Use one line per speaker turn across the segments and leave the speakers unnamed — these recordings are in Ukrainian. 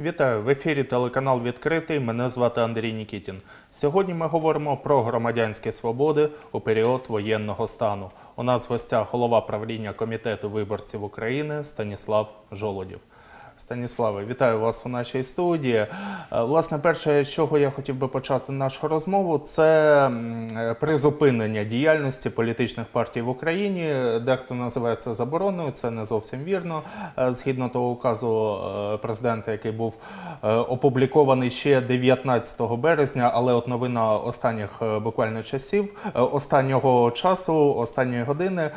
Вітаю в ефірі телеканал Відкритий. Мене звати Андрій Нікітін. Сьогодні ми говоримо про громадянські свободи у період воєнного стану. У нас в гостях голова правління комітету виборців України Станіслав Жолодів. Станіславе, вітаю вас у нашій студії. Е, Власне, перше, з чого я хотів би почати нашу розмову, це е, призупинення діяльності політичних партій в Україні. Дехто називає це забороною, це не зовсім вірно. Е, Згідно того указу президента, який був опублікований ще 19 березня, але от новина останніх буквально часів, останнього часу, останньої години,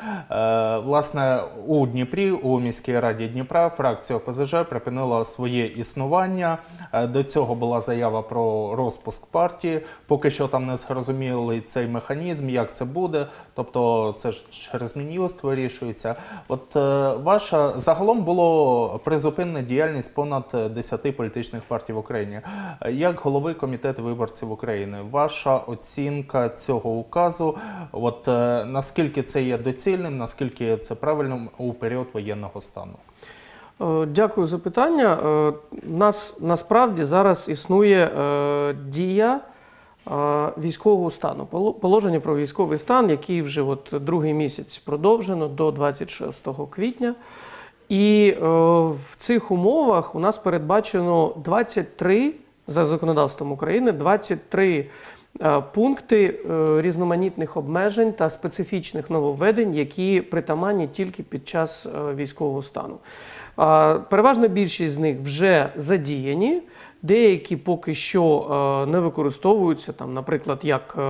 власне, у Дніпрі, у міській раді Дніпра, фракція ОПЗЖ припинила своє існування. Е, До цього була заява про розпуск партії. Поки що там не зрозумілий цей механізм, як це буде. Тобто, це ж через мін'юст вирішується. От е, ваша загалом було призупинена діяльність понад е, 10 політичних партій в Україні. Е, Як голови комітету виборців України, ваша оцінка цього указу? От е, наскільки це є доцільним, наскільки це правильним у період воєнного стану?
Е, Дякую за питання. Е, У нас насправді зараз існує е, дія е, військового стану, положення про військовий стан, який вже от другий місяць продовжено до 26 квітня. І е, в цих умовах у нас передбачено 23 за законодавством України 23 е, пункти е, різноманітних обмежень та специфічних нововведень, які притаманні тільки під час е, військового стану. Переважна більшість з них вже задіяні. Деякі поки що е, не використовуються, там, наприклад, як е,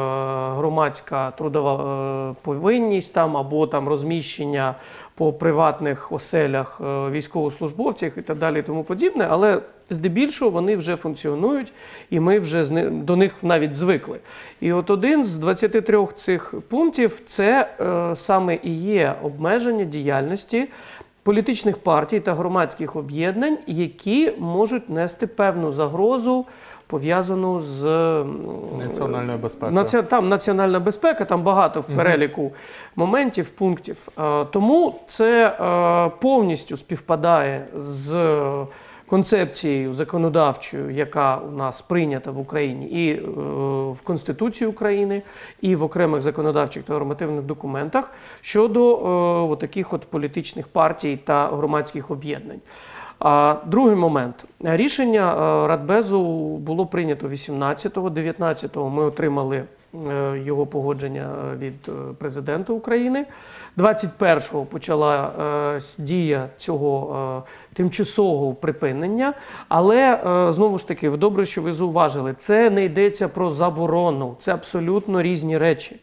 громадська трудова е, повинність там, або там розміщення по приватних оселях військовослужбовців і так далі, і тому подібне. Але здебільшого вони вже функціонують, і ми вже до них навіть звикли. І от один з 23 цих пунктів це саме і є обмеження діяльності політичних партій та громадських об'єднань, які можуть нести певну загрозу, пов'язану з
Національною безпекою.
Наці... Там національна безпека, там багато в переліку моментів, пунктів. Е, Тому це е, повністю співпадає з концепцією законодавчою, яка у нас прийнята в Україні, і е, в Конституції України, і в окремих законодавчих та нормативних документах щодо е, таких от політичних партій та громадських об'єднань. А другий момент рішення е, Радбезу було прийнято 18-го, 19-го Ми отримали е, його погодження е, від президента України. 21-го почала дія цього тимчасового припинення. Але е, знову ж таки, добре, що ви зауважили, це не йдеться про заборону, це абсолютно різні речі.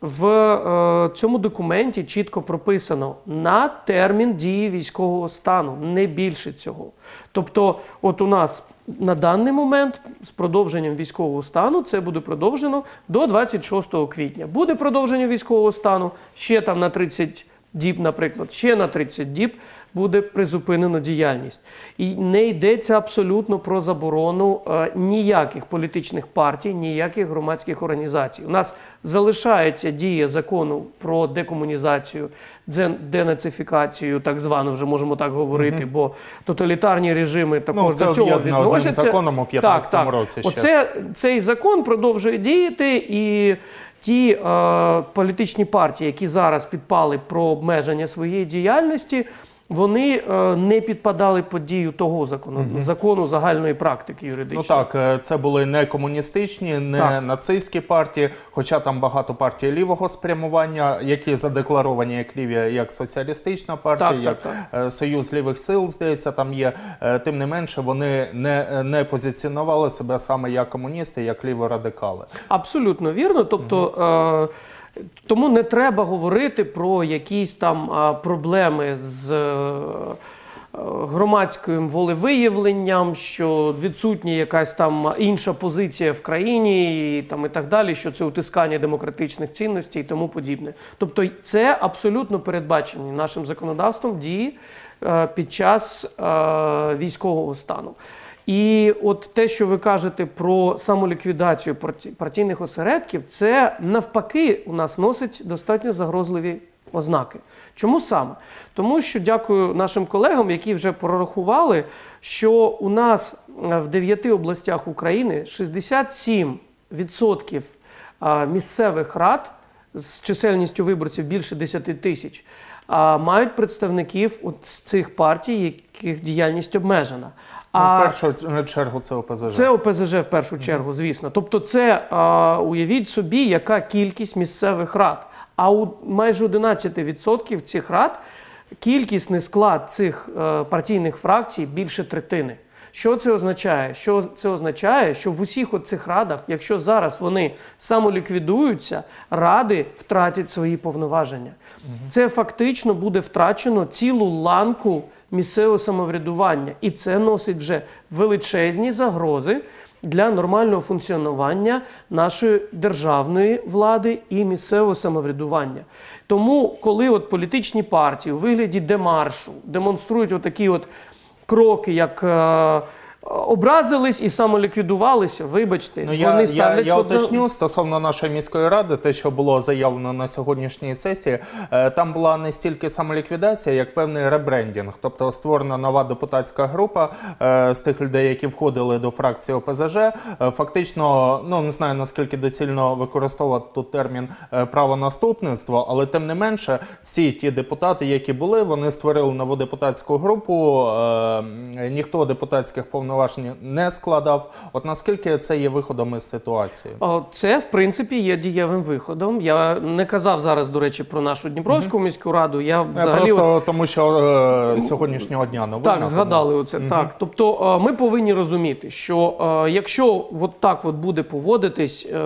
В е, цьому документі чітко прописано на термін дії військового стану, не більше цього. Тобто, от у нас на даний момент з продовженням військового стану це буде продовжено до 26 квітня. Буде продовження військового стану ще там на 30 діб, наприклад, ще на 30 діб буде призупинено діяльність. І не йдеться абсолютно про заборону е, ніяких політичних партій, ніяких громадських організацій. У нас залишається дія закону про декомунізацію, денацифікацію, так звану, вже можемо так говорити, бо тоталітарні режими також
Ну, це
до цього відносяться.
законом у 15-му році ще.
Оце цей закон продовжує діяти, і ті е, політичні партії, які зараз підпали про обмеження своєї діяльності, вони е, не підпадали під дію того закону, закону загальної практики
Ну так, е, це були не комуністичні, не
Так.
нацистські партії, хоча там багато партій лівого спрямування, які задекларовані як ліві, як соціалістична партія,
Так,
як
так,
е, Союз лівих сил, здається, там є. Тим не менше, вони не, не позиціонували себе саме як комуністи, як ліворадикали.
Абсолютно вірно. Тобто, е, тому не треба говорити про якісь там проблеми з. е, Громадським волевиявленням, що відсутня якась там інша позиція в країні, і там і так далі, що це утискання демократичних цінностей і тому подібне. Тобто, це абсолютно передбачені нашим законодавством дії е, під час е, військового стану. І от те, що ви кажете про самоліквідацію парті- партійних осередків, це навпаки у нас носить достатньо загрозливі ознаки. Чому саме? Тому що дякую нашим колегам, які вже прорахували, що у нас е, в 9 областях України 67% а, місцевих рад з чисельністю виборців більше 10 тисяч а, мають представників от з цих партій, яких діяльність обмежена.
Ну, в першу чергу це ОПЗЖ.
це ОПЗЖ в першу чергу, звісно. Тобто, це а, уявіть собі, яка кількість місцевих рад. А у майже 11% цих рад кількісний склад цих е, партійних фракцій більше третини. Що це означає? Що це означає, що в усіх цих радах, якщо зараз вони самоліквідуються, ради втратять свої повноваження. Це фактично буде втрачено цілу ланку місцевого самоврядування, і це носить вже величезні загрози для нормального функціонування нашої державної влади і місцевого самоврядування. Тому, коли от політичні партії у вигляді демаршу демонструють отакі от кроки, як е, образились і самоліквідувалися, вибачте,
Ну, я,
вони
я,
ставлять
я
за-
уточню стосовно нашої міської ради, те, що було заявлено на сьогоднішній сесії, е, там була не стільки самоліквідація, як певний ребрендінг. Тобто створена нова депутатська група е, з тих людей, які входили до фракції ОПЗЖ. Е, Фактично, ну не знаю наскільки доцільно використовувати тут термін правонаступництво, але тим не менше, всі ті депутати, які були, вони створили нову депутатську групу. Ніхто депутатських повноважень не складав. От наскільки це є виходом із ситуації?
Це, в принципі, є дієвим виходом. Я не казав зараз, до речі, про нашу Дніпровську міську раду. Я
Е,
взагалі
Просто тому, що е, сьогоднішнього дня новина.
Так,
тому-
згадали оце. Так. Тобто е, ми повинні розуміти, що е, якщо от так от буде поводитись е,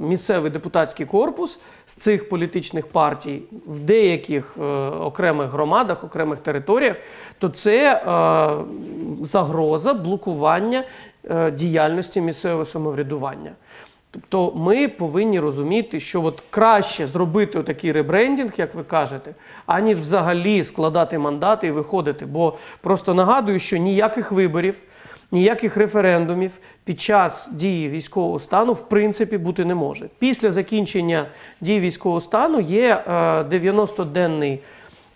місцевий депутатський корпус з цих політичних партій в деяких е, окремих громадах, окремих територіях, то це е, загроза блокування е, діяльності місцевого самоврядування. Тобто ми повинні розуміти, що от краще зробити такий ребрендінг, як ви кажете, аніж взагалі складати мандати і виходити. Бо просто нагадую, що ніяких виборів, ніяких референдумів під час дії військового стану в принципі бути не може. Після закінчення дії військового стану є е, 90-денний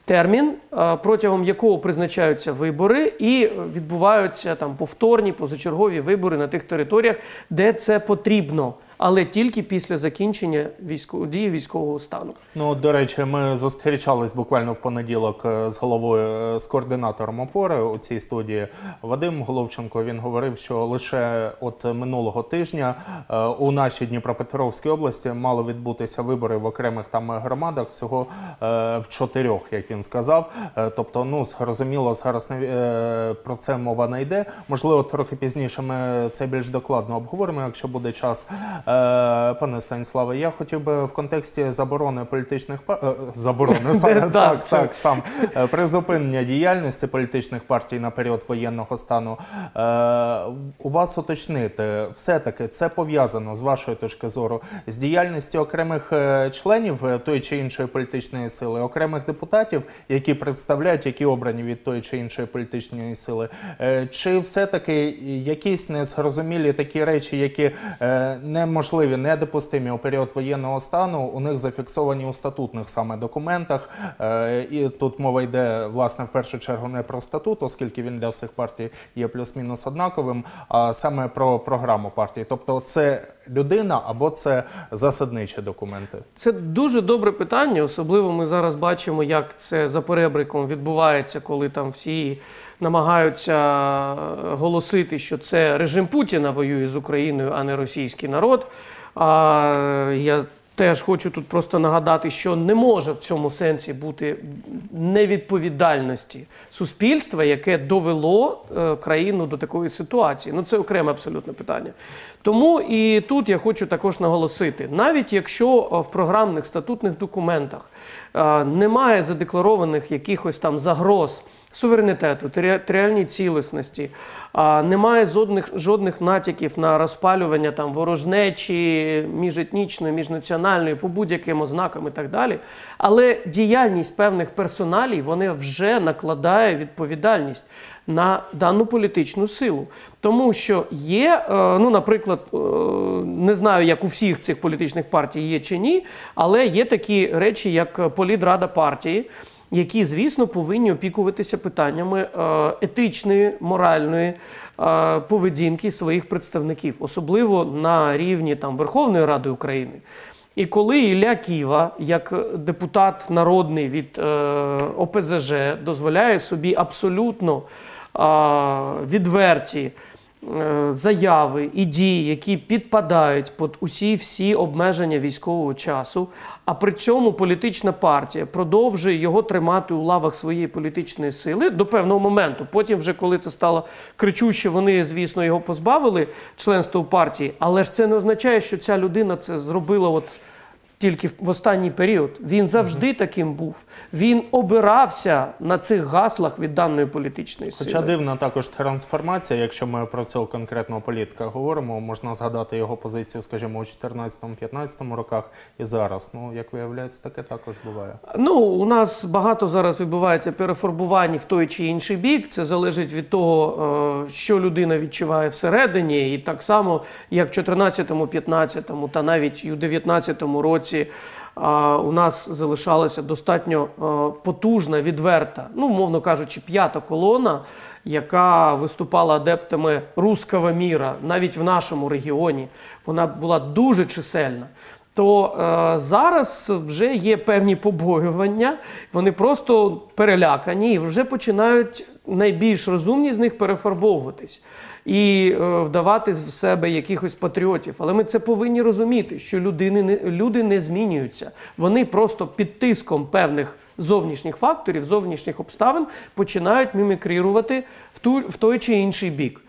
термін, е, протягом якого призначаються вибори і відбуваються там повторні позачергові вибори на тих територіях, де це потрібно, але тільки після закінчення військо... дії військового стану.
Ну, до речі, ми зустрічались буквально в понеділок е, з головою е, з координатором опори у цій студії Вадим Головченко. Він говорив, що лише от минулого тижня е, у нашій Дніпропетровській області мало відбутися вибори в окремих там громадах, всього в чотирьох, як він сказав. Тобто, ну зрозуміло, зараз не про це мова не йде. Можливо, трохи пізніше ми це більш докладно обговоримо, якщо буде час. Е, Пане Станіславе, я хотів би в контексті заборони політичних па- е, заборони саме
Так,
так, сам Е, призупинення діяльності політичних партій на період воєнного стану. У вас уточнити, все-таки це пов'язано з вашої точки зору з діяльністю окремих членів тої чи іншої політичної сили, окремих депутатів, які представляють, які обрані від тої чи іншої політичної сили, чи все-таки якісь незрозумілі такі речі, які е, неможливі, недопустимі у період воєнного стану, у них зафіксовані у статутних саме документах. Е, І тут мова йде власне в першу чергу не про статут, оскільки він для всіх партій є плюс-мінус однаковим, а саме про програму партії. Тобто, це людина або це засадничі документи.
Це дуже добре питання. Особливо ми зараз бачимо, як це за перебриком відбувається, коли там всі намагаються голосити, що це режим Путіна воює з Україною, а не російський народ. А я теж хочу тут просто нагадати, що не може в цьому сенсі бути невідповідальності суспільства, яке довело е, країну до такої ситуації. Ну це окреме абсолютно питання. Тому і тут я хочу також наголосити: навіть якщо е, в програмних статутних документах е, немає задекларованих якихось там загроз. Суверенітету, територіальній цілісності, а немає жодних, жодних натяків на розпалювання там ворожнечі міжетнічної, міжнаціональної, по будь-яким ознакам і так далі. Але діяльність певних персоналій вони вже накладає відповідальність на дану політичну силу. Тому що є, е, ну, наприклад, е, не знаю, як у всіх цих політичних партій є чи ні, але є такі речі, як політрада партії. Які, звісно, повинні опікуватися питаннями е, етичної, моральної е, поведінки своїх представників, особливо на рівні там Верховної Ради України. І коли Ілля Ківа, як депутат народний від е, ОПЗЖ, дозволяє собі абсолютно відверті заяви і дії, які підпадають під усі всі обмеження військового часу, а при цьому політична партія продовжує його тримати у лавах своєї політичної сили до певного моменту. Потім, вже коли це стало кричуще, вони, звісно, його позбавили членства у партії, але ж це не означає, що ця людина це зробила от. Тільки в останній період він завжди таким був. Він обирався на цих гаслах від даної політичної сили.
Хоча дивна також трансформація, якщо ми про цього конкретного політика говоримо, можна згадати його позицію, скажімо, у 14-15 роках і зараз. Ну, як виявляється, таке також буває.
Ну, у нас багато зараз відбувається перефарбувань в той чи інший бік. Це залежить від того, е, що людина відчуває всередині. І так само, як в 14-му, 15-му та навіть у 19-му році. А, У нас залишалася достатньо е, потужна, відверта, ну, мовно кажучи, п'ята колона, яка виступала адептами руского міра, навіть в нашому регіоні. Вона була дуже чисельна то е, зараз вже є певні побоювання, вони просто перелякані і вже починають найбільш розумні з них перефарбовуватись і е, вдавати в себе якихось патріотів. Але ми це повинні розуміти, що людини не, люди не змінюються. Вони просто під тиском певних зовнішніх факторів, зовнішніх обставин починають мімікрірувати в, ту, в той чи інший бік.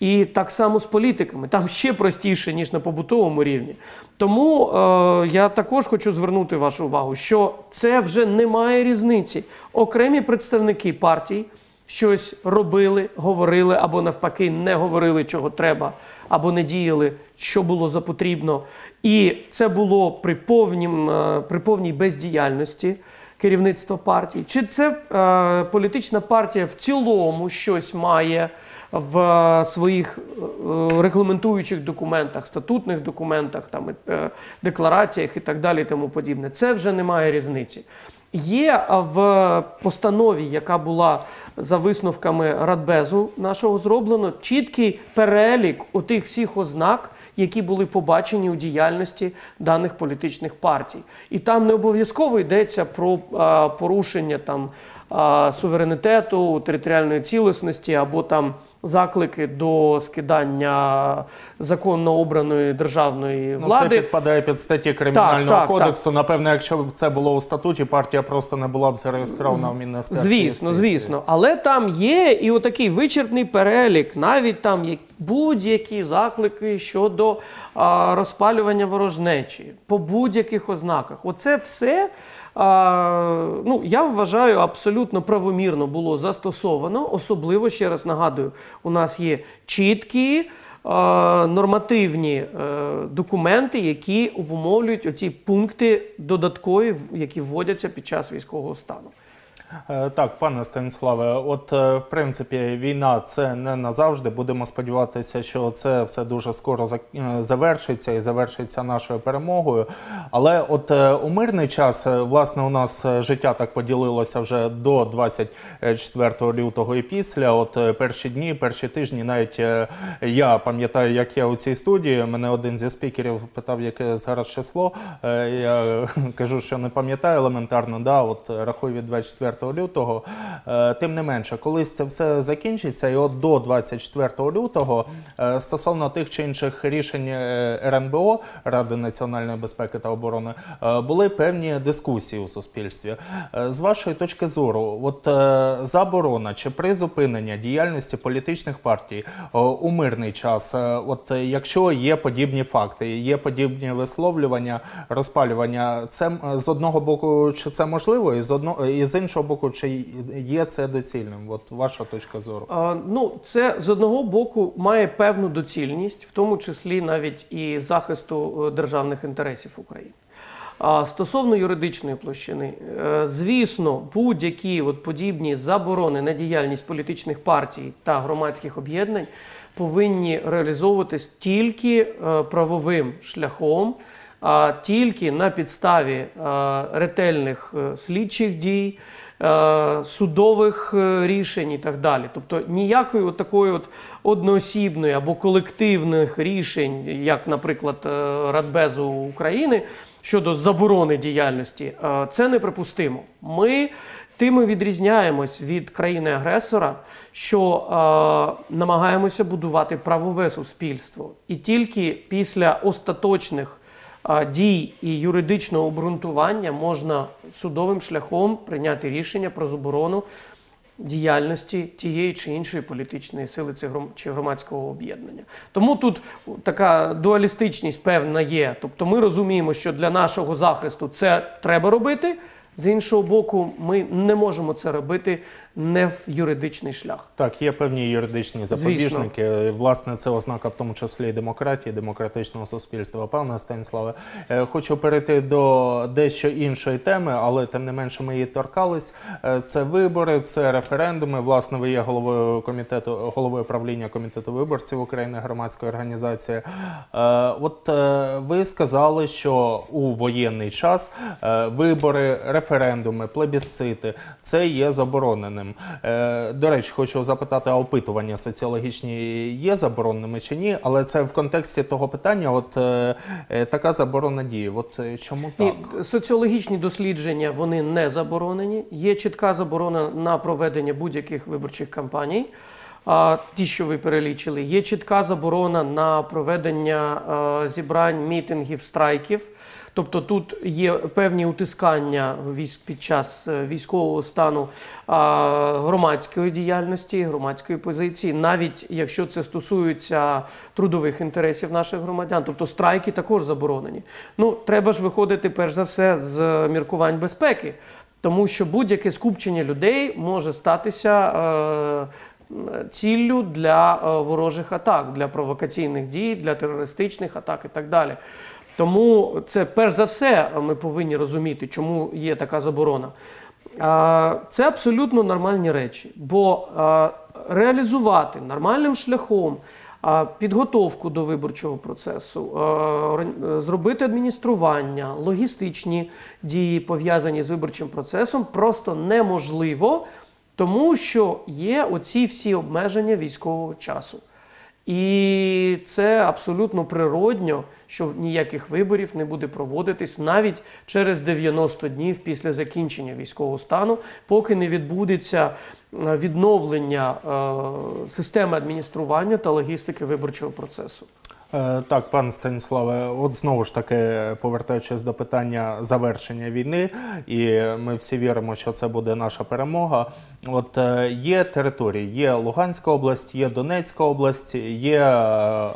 І так само з політиками. Там ще простіше, ніж на побутовому рівні. Тому е, я також хочу звернути вашу увагу, що це вже немає різниці. Окремі представники партій щось робили, говорили або навпаки не говорили, чого треба, або не діяли, що було за потрібно. І це було при, повнім, е, при повній бездіяльності керівництва партії. Чи це е, політична партія в цілому щось має? в е, своїх е, регламентуючих документах, статутних документах, там, деклараціях і так далі, тому подібне. Це вже немає різниці. Є в постанові, яка була за висновками Радбезу нашого зроблено, чіткий перелік отих всіх ознак, які були побачені у діяльності даних політичних партій. І там не обов'язково йдеться про порушення там суверенітету, територіальної цілісності або там заклики до скидання законно обраної державної
Ну, це підпадає під статті кримінального
Так, так,
кодексу. Напевно, якщо б це було у статуті, партія просто не була б зареєстрована в міністерстві.
Звісно,
юстиції.
звісно. Але там є і отакий вичерпний перелік, навіть там є будь-які заклики щодо а, розпалювання ворожнечі по будь-яких ознаках. Оце все. А, ну, я вважаю, абсолютно правомірно було застосовано. Особливо ще раз нагадую, у нас є чіткі нормативні е, документи, які обумовлюють оці пункти додаткові, які вводяться під час військового стану.
Е, Так, пане Станіславе, от е, в принципі війна це не назавжди. Будемо сподіватися, що це все дуже скоро е, завершиться і завершиться нашою перемогою. Але от у мирний час, власне, у нас життя так поділилося вже до 24 лютого і після. От перші дні, перші тижні, навіть я пам'ятаю, як я у цій студії. Мене один зі спікерів питав, яке зараз число. Я кажу, що не пам'ятаю елементарно. Да, от рахую від 24 лютого. Е, Тим не менше, колись це все закінчиться, і от до 24 лютого е, стосовно тих чи інших рішень е, РНБО Ради національної безпеки та оборони були певні дискусії у суспільстві. З вашої точки зору, от заборона чи призупинення діяльності політичних партій у мирний час, от якщо є подібні факти, є подібні висловлювання, розпалювання, це з одного боку, чи це можливо, і з одного і з іншого боку, чи є це доцільним? От ваша точка зору.
А, Ну, це з одного боку має певну доцільність, в тому числі навіть і захисту е, державних інтересів України. А стосовно юридичної площини, е, звісно, будь-які от подібні заборони на діяльність політичних партій та громадських об'єднань повинні реалізовуватись тільки е, правовим шляхом, а тільки на підставі е, ретельних е, слідчих дій, е, судових рішень і так далі. Тобто ніякої от такої от одноосібної або колективних рішень, як, наприклад, Радбезу України щодо заборони діяльності, це неприпустимо. Ми тим і відрізняємось від країни-агресора, що е, намагаємося будувати правове суспільство. І тільки після остаточних дій і юридичного обґрунтування можна судовим шляхом прийняти рішення про заборону діяльності тієї чи іншої політичної сили чи гром- громадського об'єднання. Тому тут така дуалістичність певна є. Тобто ми розуміємо, що для нашого захисту це треба робити. З іншого боку, ми не можемо це робити не в юридичний шлях.
Так, є певні юридичні запобіжники. Власне, це ознака в тому числі і демократії, демократичного суспільства. Пане Станіславе, е, хочу перейти до дещо іншої теми, але тим не менше ми її торкались. Е, Це вибори, це референдуми. Власне, ви є головою комітету, головою правління комітету виборців України, громадської організації. Е, От ви сказали, що у воєнний час вибори, референдуми, плебісцити це є забороненим. Е, До речі, хочу запитати, а опитування соціологічні є забороненими чи ні? Але це в контексті того питання, от е, е, така заборона діє. От е, чому так?
Ні, соціологічні дослідження вони не заборонені. Є чітка заборона на проведення будь-яких виборчих кампаній. А, ті, що ви перелічили, є чітка заборона на проведення зібрань, мітингів, страйків. Тобто тут є певні утискання військ під час е, військового стану громадської діяльності, громадської позиції, навіть якщо це стосується трудових інтересів наших громадян, тобто страйки також заборонені. Ну треба ж виходити перш за все з міркувань безпеки, тому що будь-яке скупчення людей може статися. Е, Ціллю для е, ворожих атак, для провокаційних дій, для терористичних атак і так далі. Тому це перш за все ми повинні розуміти, чому є така заборона. Це абсолютно нормальні речі, бо реалізувати нормальним шляхом підготовку до виборчого процесу, зробити адміністрування, логістичні дії пов'язані з виборчим процесом просто неможливо, тому що є оці всі обмеження військового часу. І це абсолютно природньо, що ніяких виборів не буде проводитись навіть через 90 днів після закінчення військового стану, поки не відбудеться е, відновлення е, системи адміністрування та логістики виборчого процесу.
Е, Так, пане Станіславе, от знову ж таки, повертаючись до питання завершення війни, і ми всі віримо, що це буде наша перемога. От е, є території, є Луганська область, є Донецька область, є е,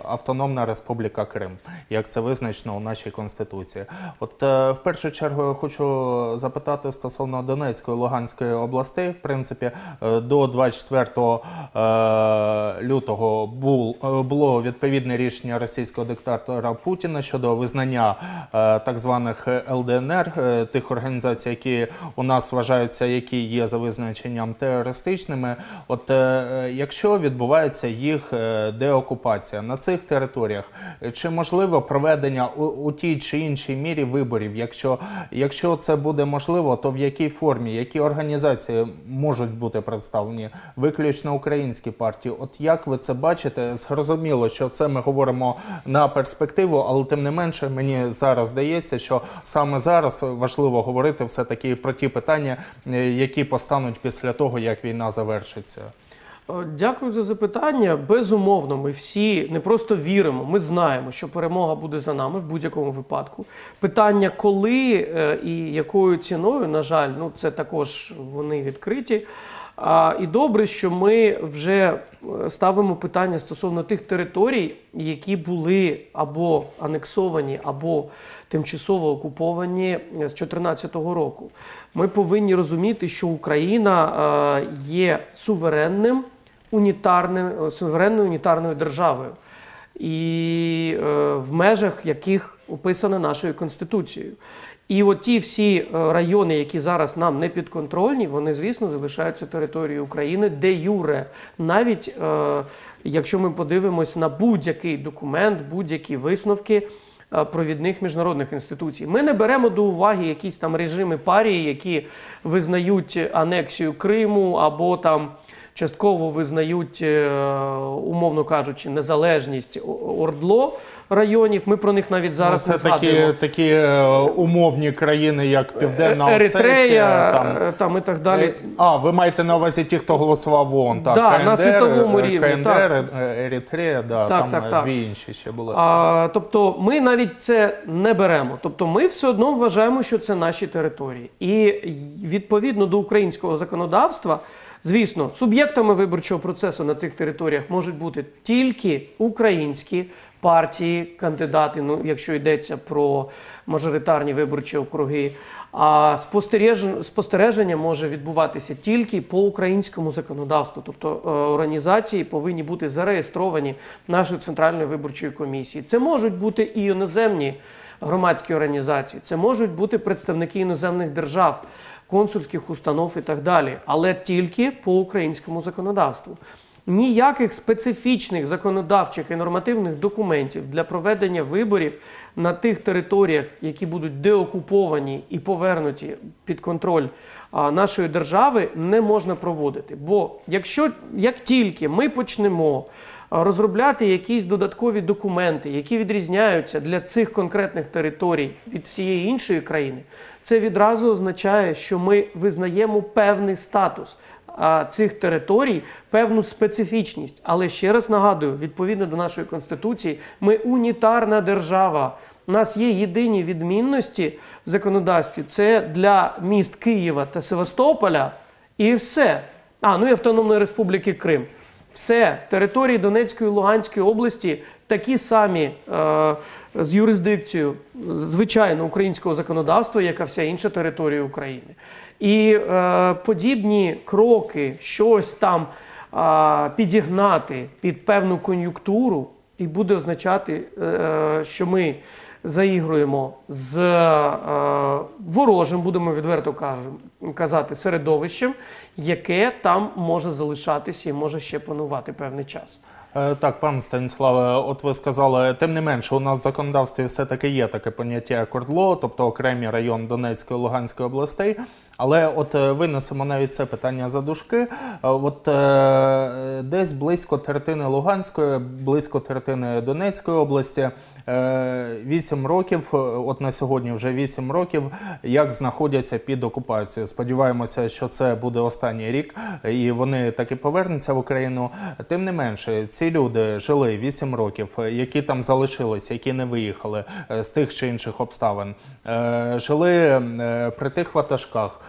Автономна Республіка Крим, як це визначено у нашій конституції. От в першу чергу я хочу запитати стосовно Донецької Луганської областей. В принципі, до 24 е, лютого бул- було відповідне рішення російського диктатора Путіна щодо визнання е, так званих ЛДНР, е, тих організацій, які у нас вважаються, які є за визначенням терористичними. От е, е, якщо відбувається їх е, деокупація на цих територіях, е, чи можливо проведення у, у тій чи іншій мірі виборів? Якщо, якщо це буде можливо, то в якій формі, які організації можуть бути представлені? Виключно українські партії. От як ви це бачите? Зрозуміло, що це ми говоримо на перспективу, але тим не менше, мені зараз здається, що саме зараз важливо говорити все таки про ті питання, е, які постануть після того, як війна завершиться.
Е, Дякую за запитання. Безумовно, ми всі не просто віримо, ми знаємо, що перемога буде за нами в будь-якому випадку. Питання, коли е, і якою ціною, на жаль, ну це також вони відкриті. І добре, що ми вже е, ставимо питання стосовно тих територій, які були або анексовані, або тимчасово окуповані з 2014 року. Ми повинні розуміти, що Україна е, є суверенним унітарним, суверенною унітарною державою, і е, в межах яких описано нашою конституцією. І от ті всі е, райони, які зараз нам не підконтрольні, вони, звісно, залишаються територією України де юре. Навіть е, якщо ми подивимось на будь-який документ, будь-які висновки е, провідних міжнародних інституцій. Ми не беремо до уваги якісь там режими парії, які визнають анексію Криму або там. Частково визнають, е, умовно кажучи, незалежність Ордло районів. Ми про них навіть зараз
ну,
не
це такі,
згадуємо.
такі е, умовні країни, як Південна
Е, Еритрея,
Осетія, там.
там і так далі.
А, ви маєте на увазі ті, хто голосував в ООН, так?
Да, на світовому рівні,
КНДР,
так.
Еритрея, да,
Так,
там
так, так.
дві інші ще були.
А, тобто ми навіть це не беремо. Тобто ми все одно вважаємо, що це наші території. І відповідно до українського законодавства, звісно, суб'єктами виборчого процесу на цих територіях можуть бути тільки українські партії, кандидати, ну якщо йдеться про мажоритарні виборчі округи. А спостереження, може відбуватися тільки по українському законодавству, тобто е, організації повинні бути зареєстровані нашою центральною виборчою комісією. Це можуть бути і іноземні громадські організації, це можуть бути представники іноземних держав, консульських установ і так далі, але тільки по українському законодавству. Ніяких специфічних законодавчих і нормативних документів для проведення виборів на тих територіях, які будуть деокуповані і повернуті під контроль нашої держави, не можна проводити. Бо якщо як тільки ми почнемо розробляти якісь додаткові документи, які відрізняються для цих конкретних територій від всієї іншої країни, це відразу означає, що ми визнаємо певний статус цих територій, певну специфічність. Але ще раз нагадую, відповідно до нашої конституції, ми унітарна держава. У нас є єдині відмінності в законодавстві. Це для міст Києва та Севастополя і все. А, ну і Автономної Республіки Крим. Все, території Донецької і Луганської області такі самі е, з юрисдикцією звичайно українського законодавства, як і вся інша територія України. І е, подібні кроки, щось там е, підігнати під певну кон'юнктуру, і буде означати, е, що ми заігруємо з е, ворожим, будемо відверто казати, середовищем, яке там може залишатися і може ще панувати певний час.
Е, Так, пан Станіславе, от ви сказали, тим не менше, у нас в законодавстві все-таки є таке поняття як ордло, тобто окремі район Донецької та Луганської областей. Але от е, винесемо навіть це питання за дужки. Е, От е, десь близько третини Луганської, близько третини Донецької області, е, 8 років, от на сьогодні вже 8 років, як знаходяться під окупацією. Сподіваємося, що це буде останній рік, і вони таки повернуться в Україну. Тим не менше, ці люди жили 8 років, які там залишилися, які не виїхали з тих чи інших обставин, жили при тих ватажках.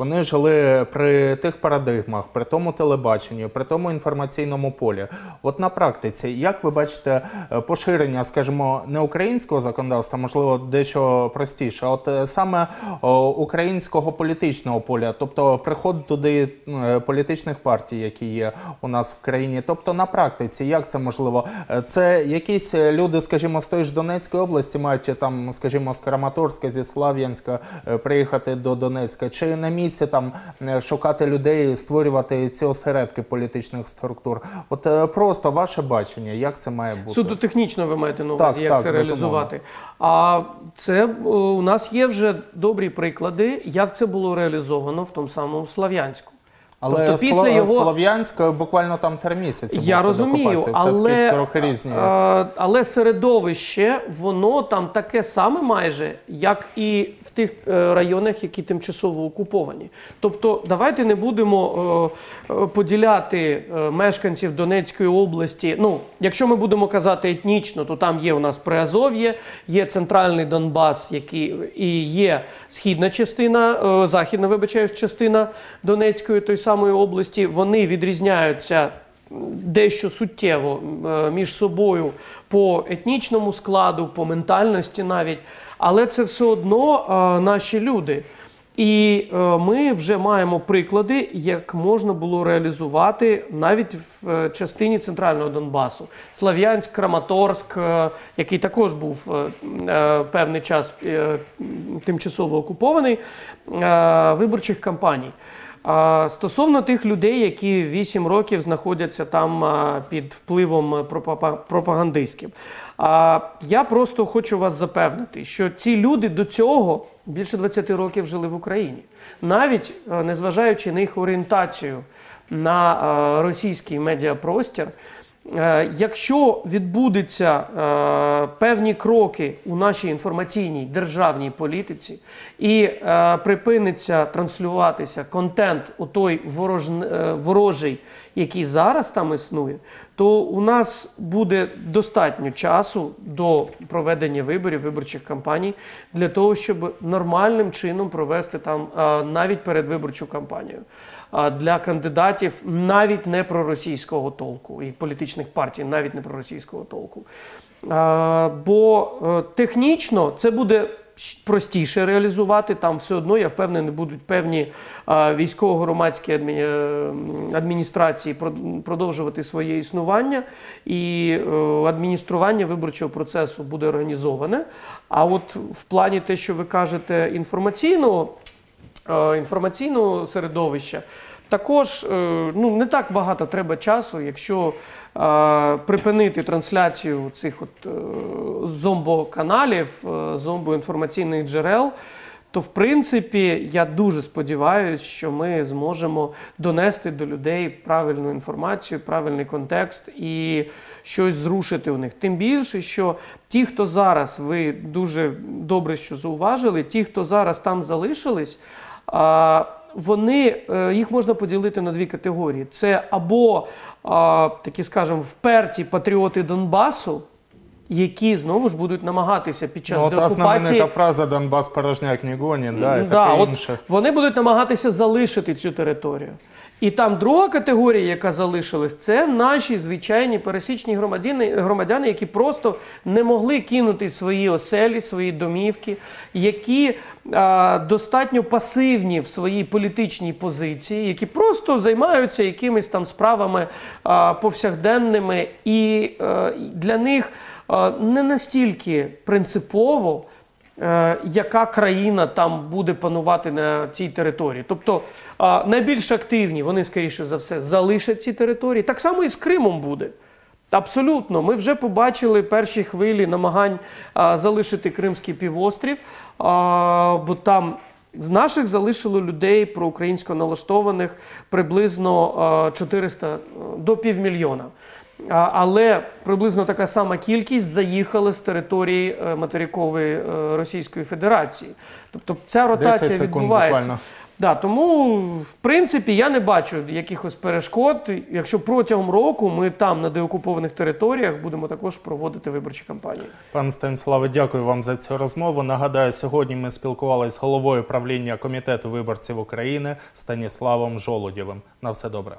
Вони жили при тих парадигмах, при тому телебаченні, при тому інформаційному полі. От на практиці, як ви бачите е, поширення, скажімо, не українського законодавства, можливо, дещо простіше, а от е, саме українського політичного поля, тобто приход туди е, політичних партій, які є у нас в країні. Тобто на практиці, як це можливо? Це якісь люди, скажімо, з тої ж Донецької області мають там, скажімо, з Краматорська, зі Слав'янська приїхати до Донецька, чи на місці там е, шукати людей, створювати ці осередки політичних структур? От е, просто ваше бачення, як це має бути?
Суто технічно ви маєте на увазі,
Так,
як
так,
це
безумовно.
реалізувати. А це е, у нас є вже добрі приклади, як це було реалізовано в тому самому Слов'янську.
Але
тобто після його-
Слов'янськ е, буквально там три місяці.
Я розумію, але,
трохи різні.
е, але середовище, воно там таке саме майже, як і в тих е, районах, які тимчасово окуповані. Тобто, давайте не будемо е, е, поділяти мешканців Донецької області. Ну, якщо ми будемо казати етнічно, то там є у нас Приазов'я, є центральний Донбас, який і є східна частина, е, західна, вибачаюсь, частина Донецької той самої області. Вони відрізняються дещо суттєво е, між собою по етнічному складу, по ментальності навіть. Але це все одно е, наші люди. І е, ми вже маємо приклади, як можна було реалізувати навіть в частині центрального Донбасу. Слав'янськ, Краматорськ, який також був певний час тимчасово окупований, виборчих кампаній. Стосовно тих людей, які 8 років знаходяться там під впливом е, пропагандистським, а, я просто хочу вас запевнити, що ці люди до цього більше 20 років жили в Україні, навіть е, незважаючи на їх орієнтацію на е, російський медіапростір. Е, Якщо відбудуться е, певні кроки у нашій інформаційній державній політиці і е, припиниться транслюватися контент у той ворож, ворожий, який зараз там існує, то у нас буде достатньо часу до проведення виборів, виборчих кампаній для того, щоб нормальним чином провести там навіть передвиборчу кампанію для кандидатів навіть не проросійського толку і політичних партій, навіть не проросійського толку. Бо е, технічно це буде простіше реалізувати. Там все одно, я впевнений, будуть певні військово-громадські адміністрації продовжувати своє існування, і е, адміністрування виборчого процесу буде організоване. А от в плані те, що ви кажете, інформаційного е, інформаційного середовища. Також е, ну, не так багато треба часу, якщо е, припинити трансляцію цих от, е, зомбоканалів, е, зомбоінформаційних джерел, то в принципі я дуже сподіваюся, що ми зможемо донести до людей правильну інформацію, правильний контекст і щось зрушити у них. Тим більше, що ті, хто зараз, ви дуже добре що зауважили, ті, хто зараз там залишились. А, вони, е, їх можна поділити на дві категорії: це або такі, скажімо, вперті патріоти Донбасу, які знову ж будуть намагатися під час
Ну,
деокупації...
та фраза Донбас порожняк не гонін, да, і
Да,
таке
от
інше.
Вони будуть намагатися залишити цю територію. І там друга категорія, яка залишилась, це наші звичайні пересічні громадяни, громадяни, які просто не могли кинути свої оселі, свої домівки, які а, достатньо пасивні в своїй політичній позиції, які просто займаються якимись там справами а, повсякденними, і е, для них не настільки принципово яка країна там буде панувати на цій території. Тобто е, найбільш активні вони, скоріше за все, залишать ці території. Так само і з Кримом буде. Абсолютно, ми вже побачили перші хвилі намагань а, залишити Кримський півострів, а, бо там з наших залишило людей проукраїнсько налаштованих приблизно а, 400 до півмільйона. Але приблизно така сама кількість заїхала з території е, материкової е, Російської Федерації. Тобто ця ротація відбувається.
буквально.
Да, тому, в принципі, я не бачу якихось перешкод. Якщо протягом року ми там, на деокупованих територіях, будемо також проводити виборчі кампанії.
Пане Станіславе, дякую вам за цю розмову. Нагадаю, сьогодні ми спілкувалися з головою правління комітету виборців України Станіславом Жолудєвим. На все добре.